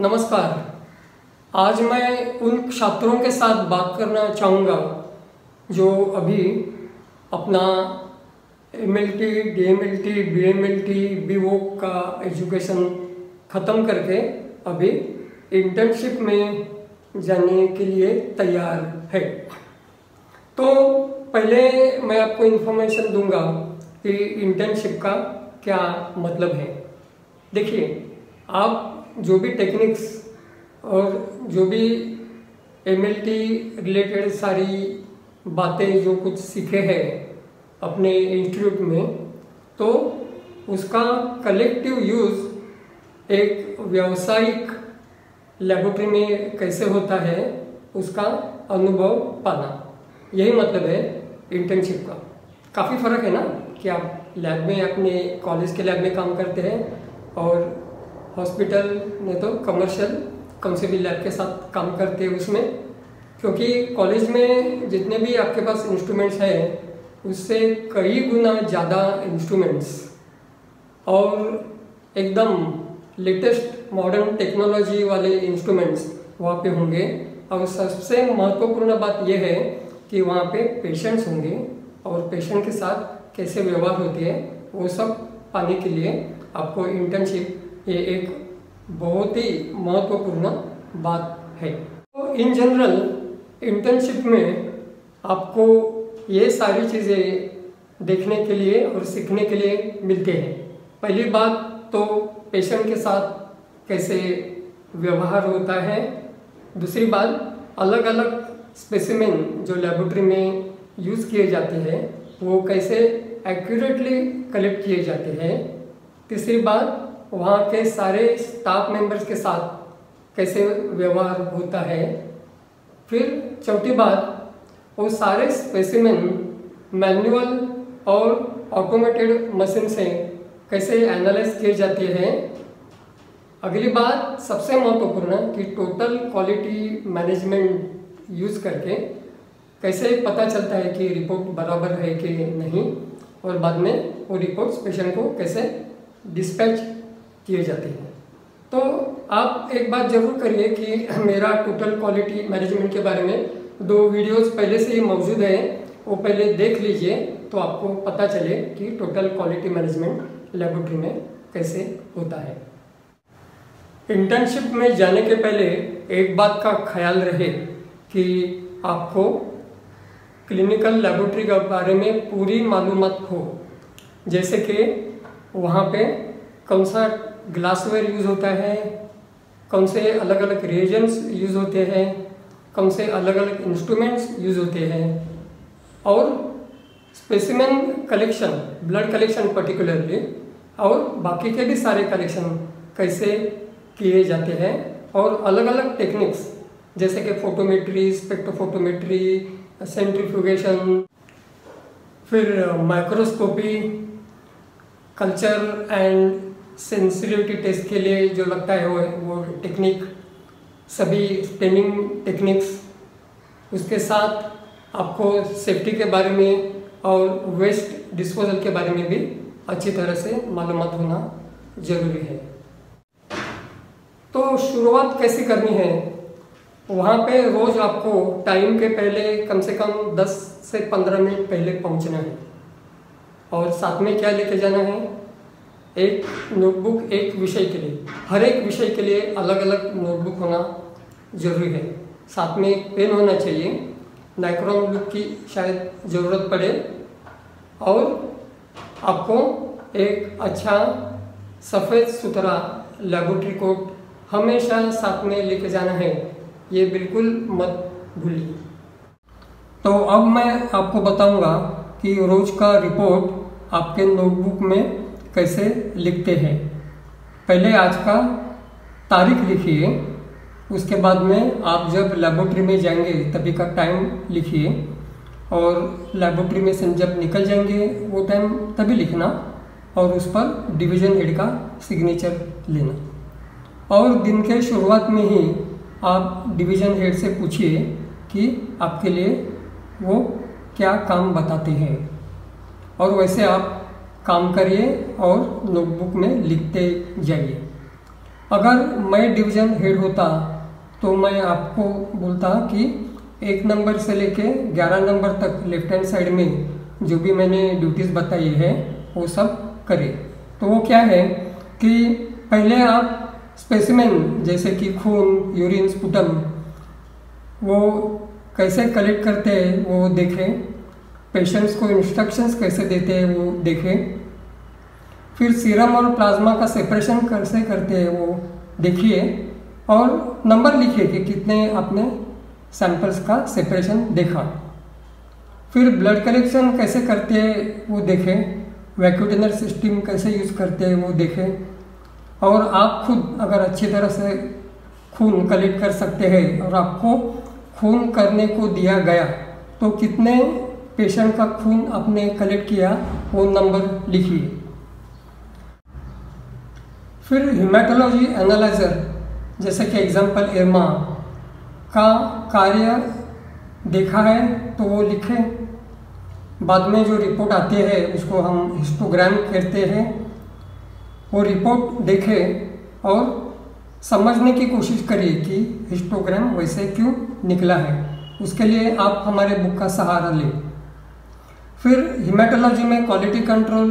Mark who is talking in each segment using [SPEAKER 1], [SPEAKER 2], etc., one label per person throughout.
[SPEAKER 1] नमस्कार। आज मैं उन छात्रों के साथ बात करना चाहूँगा जो अभी अपना M L T D M L T B M L T B वो का एजुकेशन ख़त्म करके अभी इंटर्नशिप में जाने के लिए तैयार है। तो पहले मैं आपको इन्फॉर्मेशन दूँगा कि इंटर्नशिप का क्या मतलब है। देखिए, आप जो भी टेक्निक्स और जो भी एमएलटी रिलेटेड सारी बातें जो कुछ सीखे हैं अपने इंस्टीट्यूट में तो उसका कलेक्टिव यूज़ एक व्यावसायिक लेबोरेटरी में कैसे होता है, उसका अनुभव पाना। यही मतलब है इंटर्नशिप का। काफ़ी फ़र्क है ना कि आप लैब में, अपने कॉलेज के लैब में काम करते हैं और हॉस्पिटल में तो कमर्शियल भी लैब के साथ काम करते हैं उसमें। क्योंकि कॉलेज में जितने भी आपके पास इंस्ट्रूमेंट्स हैं, उससे कई गुना ज़्यादा इंस्ट्रूमेंट्स और एकदम लेटेस्ट मॉडर्न टेक्नोलॉजी वाले इंस्ट्रूमेंट्स वहाँ पे होंगे। और सबसे महत्वपूर्ण बात यह है कि वहाँ पे पेशेंट्स होंगे और पेशेंट के साथ कैसे व्यवहार होती है, वो सब पाने के लिए आपको इंटर्नशिप ये एक बहुत ही महत्वपूर्ण बात है। तो इन जनरल इंटर्नशिप में आपको ये सारी चीज़ें देखने के लिए और सीखने के लिए मिलते हैं। पहली बात तो पेशेंट के साथ कैसे व्यवहार होता है। दूसरी बात अलग अलग स्पेसिमेन जो लेबोरेटरी में यूज़ किए जाते हैं, वो कैसे एक्यूरेटली कलेक्ट किए जाते हैं। तीसरी बात वहाँ के सारे स्टाफ मेंबर्स के साथ कैसे व्यवहार होता है? फिर चौथी बात, वो सारे स्पेसिमेन मैनुअल और ऑटोमेटेड मशीन से कैसे एनालाइज किए जाते हैं? अगली बात, सबसे महत्वपूर्ण कि टोटल क्वालिटी मैनेजमेंट यूज़ करके कैसे पता चलता है कि रिपोर्ट बराबर है कि नहीं? और बाद में वो रिपोर्ट्स पेशेंट को कैसे डिस्पैच किए जाते हैं। तो आप एक बात ज़रूर करिए कि मेरा टोटल क्वालिटी मैनेजमेंट के बारे में दो वीडियोस पहले से ही मौजूद हैं, वो पहले देख लीजिए तो आपको पता चले कि टोटल क्वालिटी मैनेजमेंट लेबोरेटरी में कैसे होता है। इंटर्नशिप में जाने के पहले एक बात का ख्याल रहे कि आपको क्लिनिकल लेबोरेटरी के बारे में पूरी मालूम हो। जैसे कि वहाँ पे कौन सा ग्लासवेयर यूज़ होता है कौन से अलग अलग रिएजेंट्स यूज़ होते हैं कौन से अलग अलग इंस्ट्रूमेंट्स यूज़ होते हैं और specimen collection blood collection particularly और बाकी के भी सारे कलेक्शन कैसे किए जाते हैं और अलग अलग टेक्निक्स जैसे कि फोटोमेट्री स्पेक्ट्रोफोटोमेट्री सेंट्रीफ्यूगेशन फिर microscopy culture and sensitivity test के लिए जो लगता है वो वो टेक्निक सभी स्टेनिंग टेक्निक्स उसके साथ आपको सेफ्टी के बारे में और वेस्ट डिस्पोजल के बारे में भी अच्छी तरह से मालूम होना ज़रूरी है। तो शुरुआत कैसे करनी है? वहाँ पे रोज़ आपको टाइम के पहले कम से कम 10 से 15 मिनट पहले पहुँचना है। और साथ में क्या लेके जाना है? एक नोटबुक एक विषय के लिए। हर एक विषय के लिए अलग अलग नोटबुक होना ज़रूरी है। साथ में एक पेन होना चाहिए। नाइक्रोन बुक की शायद ज़रूरत पड़े। और आपको एक अच्छा सफ़ेद सुथरा लेबोरेटरी कोट हमेशा साथ में लेके जाना है। ये बिल्कुल मत भूलिए। तो अब मैं आपको बताऊँगा कि रोज का रिपोर्ट आपके नोटबुक में कैसे लिखते हैं। पहले आज का तारीख लिखिए, उसके बाद में आप जब लेबोरेटरी में जाएँगे, तभी का टाइम लिखिए और लेबोरेटरी में से जब निकल जाएँगे, वो टाइम तभी लिखना और उस पर डिवीज़न हेड का सिग्नेचर लेना। और दिन के शुरुआत में ही आप डिवीज़न हेड से पूछिए कि आपके लिए वो क्या काम बताते हैं। और वैसे आप काम करिए और नोटबुक में लिखते जाइए। अगर मैं डिवीज़न हेड होता तो मैं आपको बोलता कि एक नंबर से लेके ग्यारह नंबर तक लेफ़्ट हैंड साइड में जो भी मैंने ड्यूटीज़ बताई है, वो सब करें। तो वो क्या है कि पहले आप स्पेसिमेन जैसे कि खून यूरिन स्पुटम वो कैसे कलेक्ट करते हैं, वो देखें। पेशेंट्स को इंस्ट्रक्शंस कैसे देते हैं वो देखें। फिर सीरम और प्लाज्मा का सेपरेशन कैसे करते हैं वो देखिए और नंबर लिखिए कि कितने आपने सैंपल्स का सेपरेशन देखा। फिर ब्लड कलेक्शन कैसे करते हैं वो देखें। वैक्यूटिनर सिस्टम कैसे यूज़ करते हैं वो देखें। और आप खुद अगर अच्छी तरह से खून कलेक्ट कर सकते हैं और आपको खून करने को दिया गया तो कितने पेशेंट का खून आपने कलेक्ट किया, वो नंबर लिखिए। फिर हिमाटोलॉजी एनालाइजर जैसे कि एग्जांपल एरमा का कार्य देखा है तो वो लिखें। बाद में जो रिपोर्ट आती है, उसको हम हिस्टोग्राम कहते हैं। वो रिपोर्ट देखें और समझने की कोशिश करिए कि हिस्टोग्राम वैसे क्यों निकला है। उसके लिए आप हमारे बुक का सहारा लें। फिर हिमाटोलॉजी में क्वालिटी कंट्रोल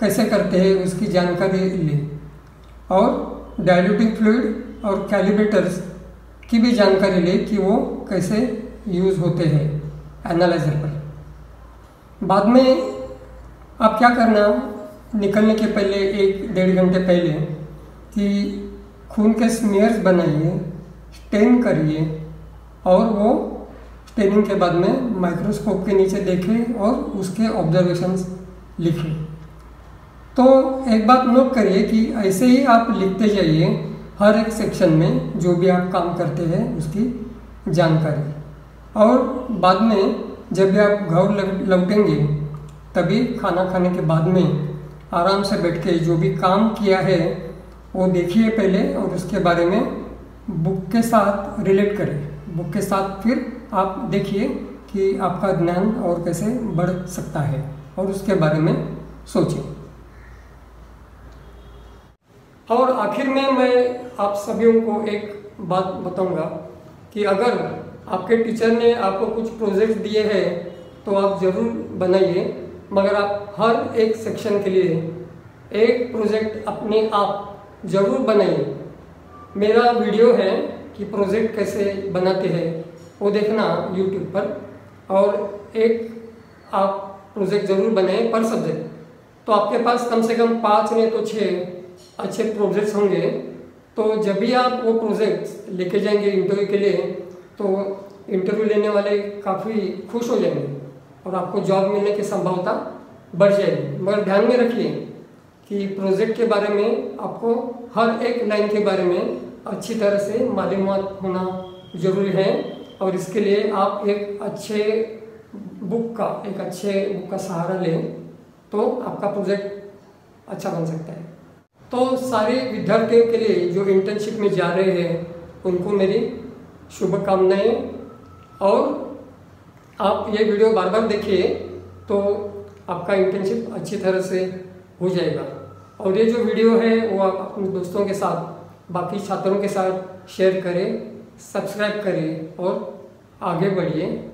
[SPEAKER 1] कैसे करते हैं, उसकी जानकारी लें। और डायल्यूटिंग फ्लूड और कैलिब्रेटर्स की भी जानकारी लें कि वो कैसे यूज़ होते हैं एनालाइजर पर। बाद में आप क्या करना, निकलने के पहले एक डेढ़ घंटे पहले कि खून के स्मेयर्स बनाइए स्टेन करिए और वो स्टेनिंग के बाद में माइक्रोस्कोप के नीचे देखें और उसके ऑब्जर्वेशंस लिखें। तो एक बात नोट करिए कि ऐसे ही आप लिखते जाइए हर एक सेक्शन में जो भी आप काम करते हैं, उसकी जानकारी। और बाद में जब भी आप घर लौटेंगे, तभी खाना खाने के बाद में आराम से बैठ के जो भी काम किया है, वो देखिए पहले और उसके बारे में बुक के साथ रिलेट करें। बुक के साथ फिर आप देखिए कि आपका ज्ञान और कैसे बढ़ सकता है और उसके बारे में सोचें और आखिर में मैं आप सभी को एक बात बताऊँगा कि अगर आपके टीचर ने आपको कुछ प्रोजेक्ट दिए हैं तो आप ज़रूर बनाइए, मगर आप हर एक सेक्शन के लिए एक प्रोजेक्ट अपने आप ज़रूर बनाइए। मेरा वीडियो है कि प्रोजेक्ट कैसे बनाते हैं वो देखना यूट्यूब पर। और एक आप प्रोजेक्ट ज़रूर बनाएँ पर सब्जेक्ट तो आपके पास कम से कम पाँच नहीं तो छः अच्छे प्रोजेक्ट्स होंगे। तो जब भी आप वो प्रोजेक्ट लेके जाएँगे इंटरव्यू के लिए तो इंटरव्यू लेने वाले काफ़ी खुश हो जाएँगे और आपको जॉब मिलने की संभावना बढ़ जाएगी। मगर ध्यान में रखिए कि प्रोजेक्ट के बारे में आपको हर एक लाइन के बारे में अच्छी तरह से मालूम होना ज़रूरी है। और इसके लिए आप एक अच्छे बुक का, एक अच्छे बुक का सहारा लें तो आपका प्रोजेक्ट अच्छा बन सकता है। तो सारे विद्यार्थियों के लिए जो इंटर्नशिप में जा रहे हैं, उनको मेरी शुभकामनाएँ। और आप ये वीडियो बार बार देखिए तो आपका इंटर्नशिप अच्छी तरह से हो जाएगा। और ये जो वीडियो है, वो आप अपने दोस्तों के साथ, बाकी छात्रों के साथ शेयर करें सब्सक्राइब करें और आगे बढ़िए।